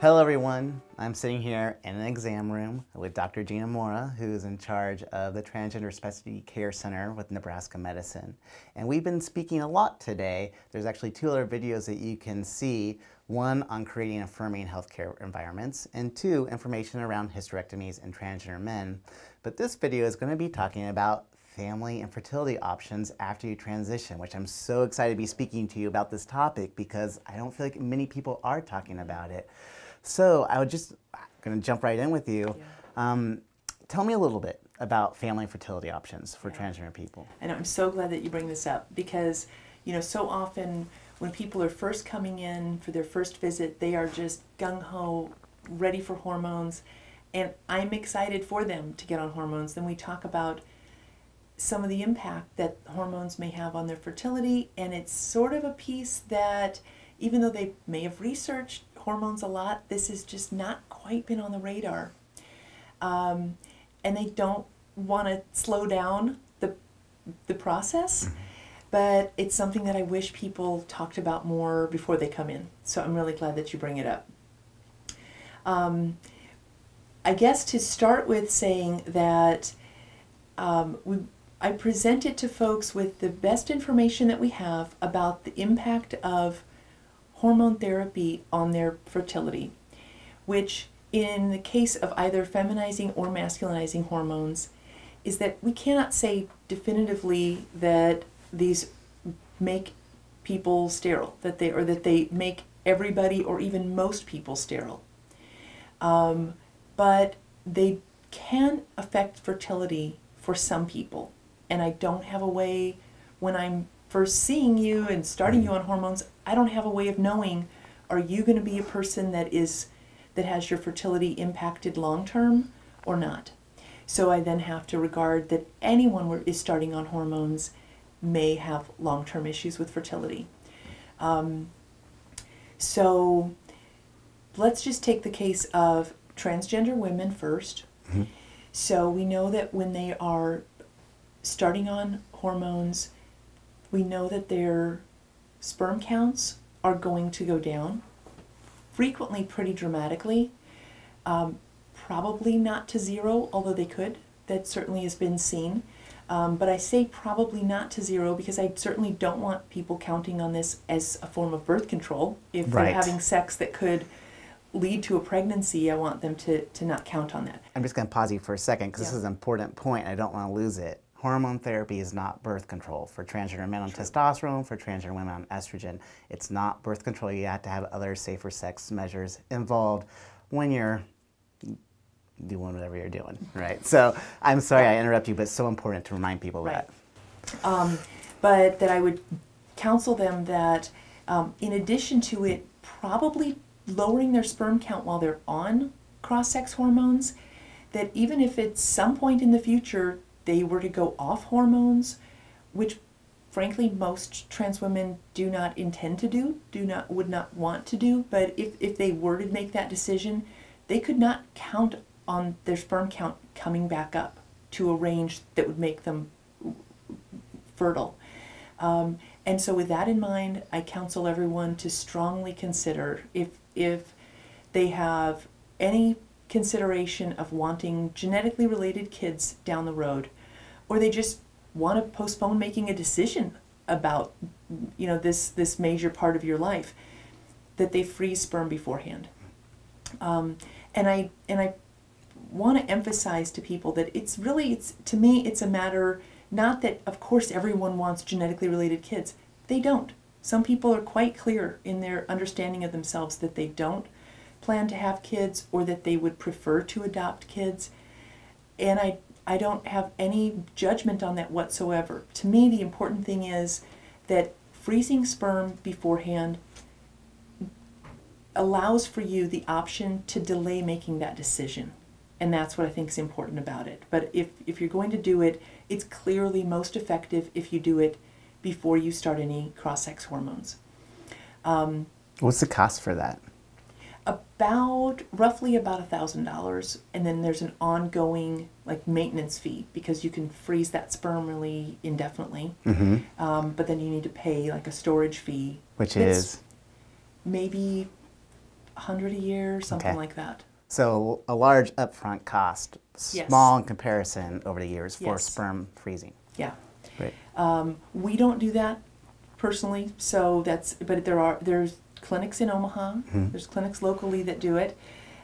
Hello everyone, I'm sitting here in an exam room with Dr. Jean Amoura, who's in charge of the Transgender Specialty Care Center with Nebraska Medicine. And we've been speaking a lot today. There's actually two other videos that you can see, one on creating affirming healthcare environments, and two, information around hysterectomies in transgender men. But this video is going to be talking about family and fertility options after you transition, which I'm so excited to be speaking to you about this topic because I don't feel like many people are talking about it. So I would just going to jump right in with you. Yeah. Um, tell me a little bit about family and fertility options for yeah. transgender people. And I'm so glad that you bring this up because, you know, so often when people are first coming in for their first visit, they are just gung ho, ready for hormones, and I'm excited for them to get on hormones. Then we talk about some of the impact that hormones may have on their fertility, and it's sort of a piece that even though they may have researched hormones a lot, this has just not quite been on the radar. Um, and they don't want to slow down the, the process, mm-hmm. but it's something that I wish people talked about more before they come in. So I'm really glad that you bring it up. Um, I guess to start with saying that um, we, I presented to folks with the best information that we have about the impact of hormone therapy on their fertility, which in the case of either feminizing or masculinizing hormones is that we cannot say definitively that these make people sterile, that they or that they make everybody or even most people sterile. Um, but they can affect fertility for some people, and I don't have a way when I'm first seeing you and starting you on hormones, I don't have a way of knowing are you going to be a person that is that has your fertility impacted long term or not. So I then have to regard that anyone is starting on hormones may have long term issues with fertility. Um, so let's just take the case of transgender women 1st mm-hmm. So we know that when they are starting on hormones, we know that their sperm counts are going to go down, frequently pretty dramatically. Um, probably not to zero, although they could. That certainly has been seen. Um, but I say probably not to zero because I certainly don't want people counting on this as a form of birth control. If right. they're having sex that could lead to a pregnancy, I want them to, to not count on that. I'm just going to pause you for a second because yeah. this is an important point. I don't want to lose it hormone therapy is not birth control. For transgender men on testosterone, for transgender women on estrogen, it's not birth control. You have to have other safer sex measures involved when you're doing whatever you're doing, right? So I'm sorry I interrupt you, but it's so important to remind people right. that. Um, but that I would counsel them that um, in addition to it probably lowering their sperm count while they're on cross-sex hormones, that even if at some point in the future they were to go off hormones, which frankly most trans women do not intend to do, do not would not want to do, but if, if they were to make that decision, they could not count on their sperm count coming back up to a range that would make them fertile. Um, and so with that in mind, I counsel everyone to strongly consider if, if they have any consideration of wanting genetically related kids down the road, or they just want to postpone making a decision about you know this this major part of your life that they freeze sperm beforehand. Um, and i and i want to emphasize to people that it's really it's to me it's a matter not that of course everyone wants genetically related kids. They don't. Some people are quite clear in their understanding of themselves that they don't plan to have kids or that they would prefer to adopt kids. And i I don't have any judgment on that whatsoever. To me, the important thing is that freezing sperm beforehand allows for you the option to delay making that decision. And that's what I think is important about it. But if, if you're going to do it, it's clearly most effective if you do it before you start any cross sex hormones. Um, What's the cost for that? About roughly about a thousand dollars and then there's an ongoing like maintenance fee because you can freeze that sperm really indefinitely mm-hmm. um, but then you need to pay like a storage fee which is maybe a 100 a year, something Okay. like that. So a large upfront cost, Yes. small in comparison over the years for Yes. sperm freezing. Yeah. Great. Um, we don't do that personally, so that's. But there are there's clinics in Omaha. Mm-hmm. There's clinics locally that do it,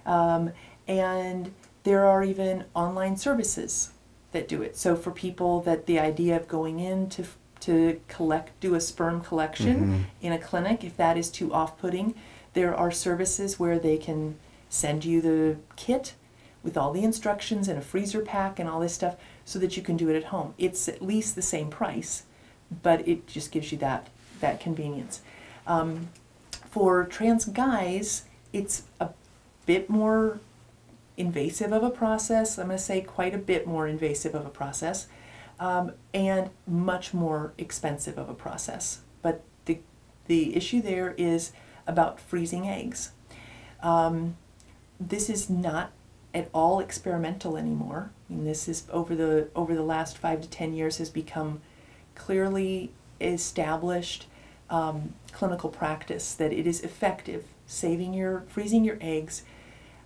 um, and there are even online services that do it. So for people that the idea of going in to to collect do a sperm collection Mm-hmm. in a clinic, if that is too off-putting, there are services where they can send you the kit with all the instructions and a freezer pack and all this stuff so that you can do it at home. It's at least the same price, but it just gives you that that convenience. Um, for trans guys, it's a bit more invasive of a process. I'm going to say quite a bit more invasive of a process, um, and much more expensive of a process. But the the issue there is about freezing eggs. Um, this is not at all experimental anymore. I mean, this is over the over the last five to ten years has become clearly established um, clinical practice that it is effective. Saving your freezing your eggs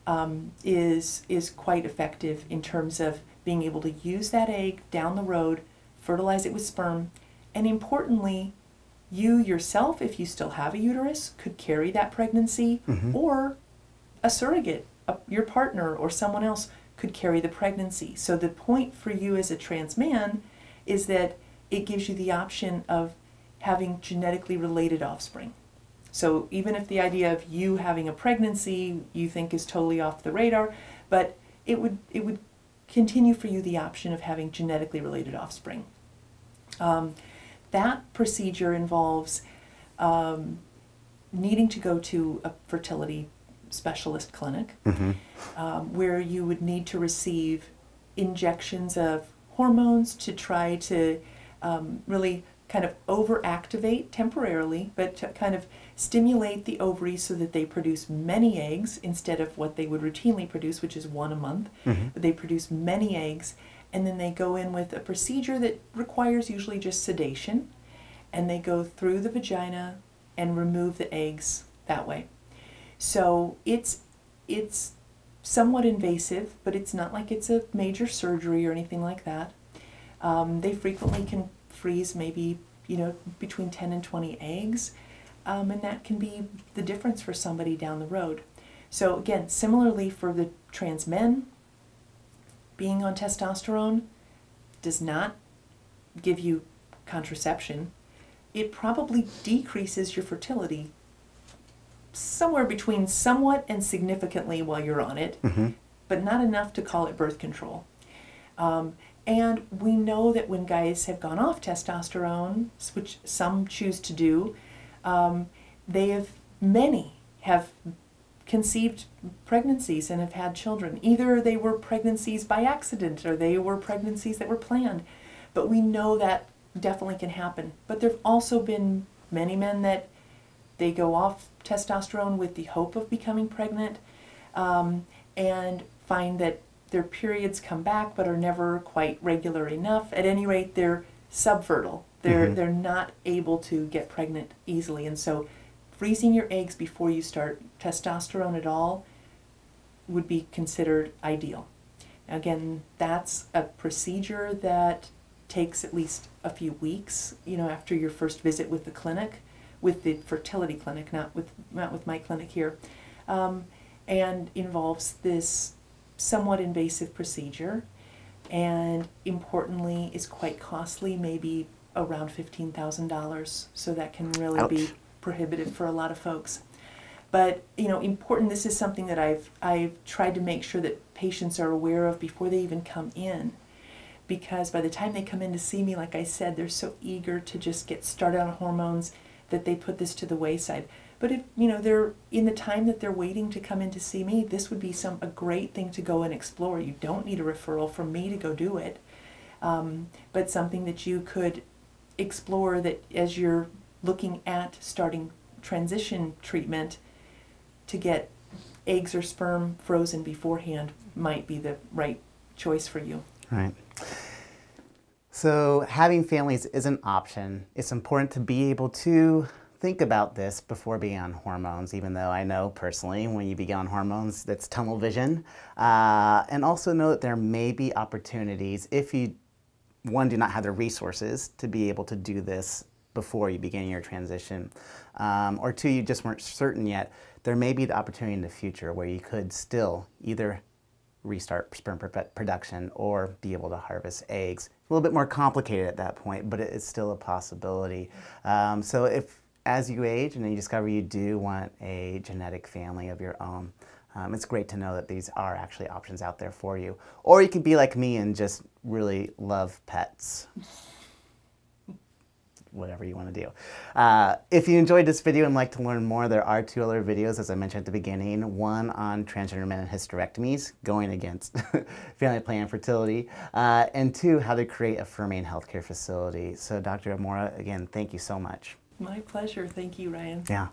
um, is is quite effective in terms of being able to use that egg down the road, fertilize it with sperm, and importantly, you yourself, if you still have a uterus, could carry that pregnancy, or a surrogate, a, your partner or someone else could carry the pregnancy. So the point for you as a trans man is that it gives you the option of having genetically related offspring. So even if the idea of you having a pregnancy you think is totally off the radar, but it would it would continue for you the option of having genetically related offspring. Um, that procedure involves um, needing to go to a fertility specialist clinic um, where you would need to receive injections of hormones to try to um, really kind of overactivate temporarily, but to kind of stimulate the ovaries so that they produce many eggs instead of what they would routinely produce, which is one a month. But they produce many eggs, and then they go in with a procedure that requires usually just sedation, and they go through the vagina and remove the eggs that way. So it's it's somewhat invasive, but it's not like it's a major surgery or anything like that. Um, they frequently can freeze maybe you know between 10 and 20 eggs, um, and that can be the difference for somebody down the road. So again, similarly for the trans men, being on testosterone does not give you contraception. It probably decreases your fertility somewhere between somewhat and significantly while you're on it, but not enough to call it birth control. Um, and we know that when guys have gone off testosterone, which some choose to do, um, they have, many have conceived pregnancies and have had children. Either they were pregnancies by accident or they were pregnancies that were planned. But we know that definitely can happen. But there have also been many men that they go off testosterone with the hope of becoming pregnant um, and find that their periods come back but are never quite regular enough. At any rate, they're subfertile. They're, they're not able to get pregnant easily. And so, freezing your eggs before you start testosterone at all would be considered ideal. Again, that's a procedure that takes at least a few weeks, you know, after your first visit with the clinic, with the fertility clinic, not with not with my clinic here, um, and involves this somewhat invasive procedure, and importantly is quite costly, maybe around fifteen thousand dollars. So that can really be prohibitive for a lot of folks. But you know, important. This is something that I've I've tried to make sure that patients are aware of before they even come in, because by the time they come in to see me, like I said, they're so eager to just get started on hormones that they put this to the wayside. But if you know they're in the time that they're waiting to come in to see me, this would be some a great thing to go and explore. You don't need a referral from me to go do it, um, but something that you could explore that as you're looking at starting transition treatment to get eggs or sperm frozen beforehand might be the right choice for you. Right. So having families is an option. It's important to be able to think about this before being on hormones, even though I know personally when you begin on hormones, that's tunnel vision. Uh, and also know that there may be opportunities if you, one, do not have the resources to be able to do this before you begin your transition, um, or two, you just weren't certain yet, there may be the opportunity in the future where you could still either restart sperm production or be able to harvest eggs. A little bit more complicated at that point, but it is still a possibility. Um, so if as you age and then you discover you do want a genetic family of your own, um, it's great to know that these are actually options out there for you. Or you can be like me and just really love pets whatever you want to do. Uh, if you enjoyed this video and like to learn more, there are two other videos, as I mentioned at the beginning. One on transgender men and hysterectomies, going against family planning fertility, uh, and two, how to create a Fermain healthcare facility. So Dr. Amoura, again, thank you so much. My pleasure. Thank you, Ryan. Yeah.